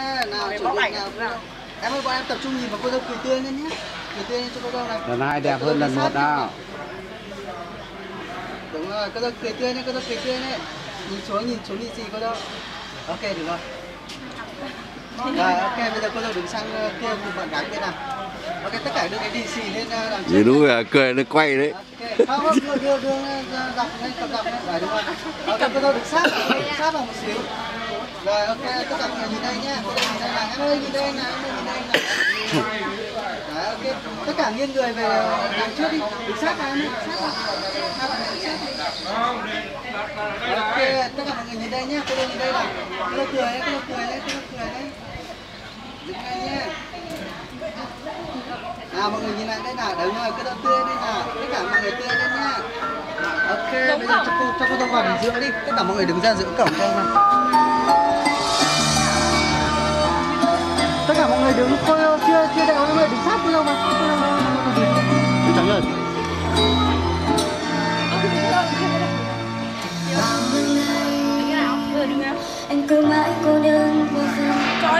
À, nào chuẩn bị nào em ơi bọn em tập trung nhìn vào cô dâu cười tươi lên nhé. Cười tươi lên cho cô dâu này lần hai đẹp hơn lần một nào? Đúng rồi cô dâu cười tươi nhé cô dâu cười tươi nhé nhìn xuống nhìn xuống nhìn gì cô dâu. Ok được rồi. Rồi ok bây giờ cô dâu đứng sang ờ, kia cùng bạn gái kia nào. Ok tất cả đưa cái đi xì lên ờ, đằng trước gì đúng rồi cười nó quay đấy. Ok, không không đưa đưa đưa dọc lên cầm dọc lên. Rồi đúng rồi. Ok cô dâu đứng sát đứng sát vào một xíu rồi ok tất cả mọi người nhìn đây nhá cô nhìn đây này. Em ơi nhìn đây này em ơi nhìn đây này. Đấy, ok. Tất cả nghiêng người về đằng trước đi. Đứng sát ra em sát ra. Hai bạn đứng sát ok tất cả mọi người nhìn đây nhá cô đây nhìn đây này. Cô dâu cười đấy cô dâu cười đấy cô cười đấy. Đứng ngay nhá nào mọi người nhìn lại đây nào. Đúng rồi cứ dâu tươi đây nào. Tất cả mọi người tươi lên nhá ok bây giờ cho cô cho cô tôi vào đứng giữa đi. Tất cả mọi người đứng ra giữa cổng cho em nào. Đứng cô chưa chưa cô dâu vào cô dâu vào trắng rồi anh cứ mãi cô đơn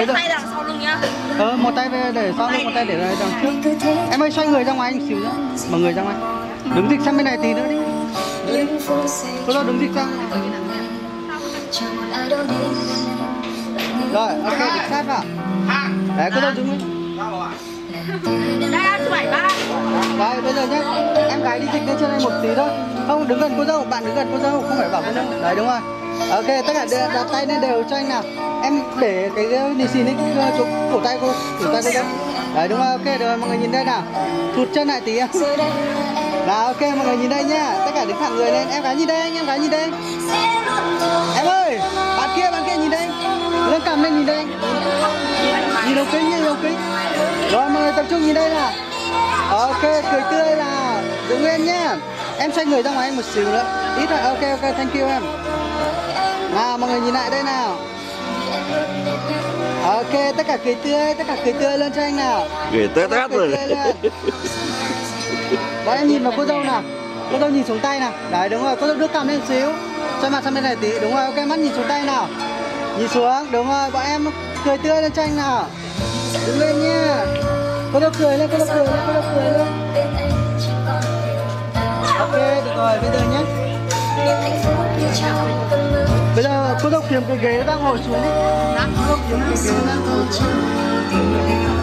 giờ- tay đằng sau lưng nhá. Ờ một tay về để sau lưng một tay để đằng trước. Cứ thế. Em ơi xoay người ra ngoài anh xíu nữa mọi người ra ngoài. Đứng dịch sang bên này tí nữa đi. Cô dâu đứng dịch sang một ai đó đến rồi ok dịch sát vào đấy cô dâu đứng lên ba bảy ba Đấy, bây giờ nhé, em gái đi dịch lên trên đây một tí thôi. Không, đứng gần cô dâu, bạn đứng gần cô dâu, không phải bảo cô dâu. Đấy, đúng rồi. Ok, tất cả đều, đặt tay lên đều cho anh nào. Em để cái lì xì lên ờ, chỗ cổ tay cô, cổ tay cô đây Đấy, đúng rồi, ok, được rồi, mọi người nhìn đây nào. Thụt chân lại tí em đây là ok, mọi người nhìn đây nhá. Tất cả đứng thẳng người lên, em gái nhìn đây anh, em gái nhìn đây. Em ơi, bạn kia, bạn kia nhìn đây Lên cầm lên nhìn đây. Nhìn ống kính, nhìn ống kính Rồi, mọi người tập trung nhìn đây nào. Ok, cười tươi nào Đứng lên nhá Em xoay người ra ngoài anh một xíu nữa. Ít thôi, ok, ok, thank you em. Nào, mọi người nhìn lại đây nào. Ok, tất cả cười tươi, tất cả cười tươi lên cho anh nào. Cười tét Cười rồi. Bọn em nhìn vào cô dâu nào. Cô dâu nhìn xuống tay nào. Đấy, đúng rồi, cô dâu đưa cằm lên xíu. Xoay mặt sang bên này tí, đúng rồi, ok, mắt nhìn xuống tay nào Nhìn xuống, đúng rồi, bọn em cười tươi lên cho anh nào. Đứng lên nha. Cô đâu cười lên, cô đâu cười lên, cô đâu cười lên. Ok, được rồi, bây giờ nhé. Bây giờ cô đâu kiếm cái ghế đang ngồi xuống đi. Cô đâu kiếm cái ghế đang ngồi xuống.